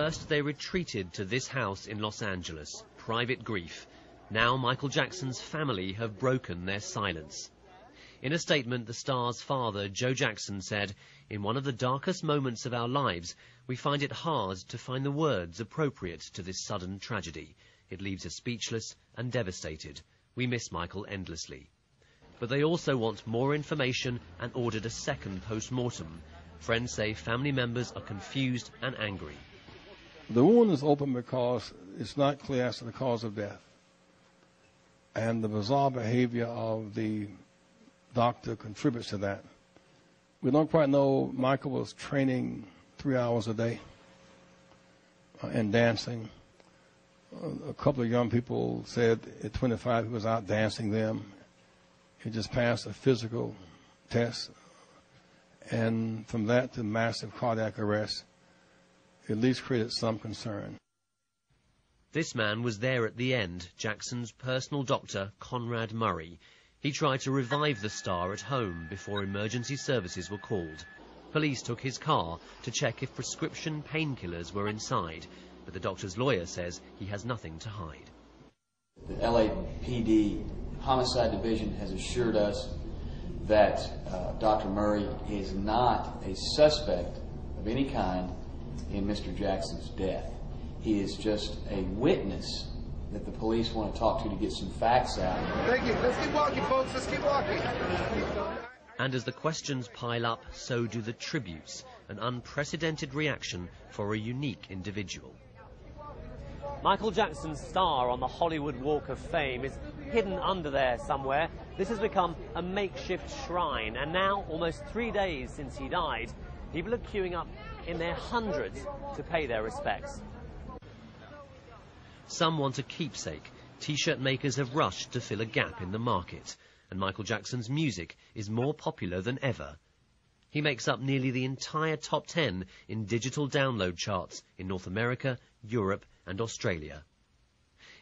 First, they retreated to this house in Los Angeles, private grief. Now Michael Jackson's family have broken their silence. In a statement, the star's father, Joe Jackson, said, In one of the darkest moments of our lives, we find it hard to find the words appropriate to this sudden tragedy. It leaves us speechless and devastated. We miss Michael endlessly. But they also want more information and ordered a second post-mortem. Friends say family members are confused and angry. The wound is open because it's not clear as to the cause of death. And the bizarre behavior of the doctor contributes to that. We don't quite know. Michael was training three hours a day uh, and dancing. Uh, a couple of young people said at 25 he was out dancing them. He just passed a physical test. And from that to massive cardiac arrest, at least created some concern. This man was there at the end, Jackson's personal doctor, Conrad Murray. He tried to revive the star at home before emergency services were called. Police took his car to check if prescription painkillers were inside, but the doctor's lawyer says he has nothing to hide. The LAPD Homicide Division has assured us that uh, Dr. Murray is not a suspect of any kind in Mr. Jackson's death. He is just a witness that the police want to talk to to get some facts out. Thank you. Let's keep walking, folks. Let's keep walking. And as the questions pile up, so do the tributes, an unprecedented reaction for a unique individual. Michael Jackson's star on the Hollywood Walk of Fame is hidden under there somewhere. This has become a makeshift shrine, and now, almost three days since he died, people are queuing up in their hundreds to pay their respects. Some want a keepsake. T-shirt makers have rushed to fill a gap in the market, and Michael Jackson's music is more popular than ever. He makes up nearly the entire top 10 in digital download charts in North America, Europe and Australia.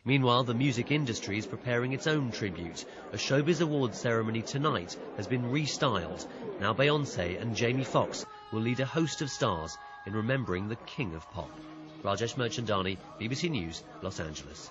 Meanwhile, the music industry is preparing its own tribute. A Showbiz Awards ceremony tonight has been restyled. Now Beyonce and Jamie Foxx will lead a host of stars in remembering the king of pop. Rajesh Mirchandani, BBC News, Los Angeles.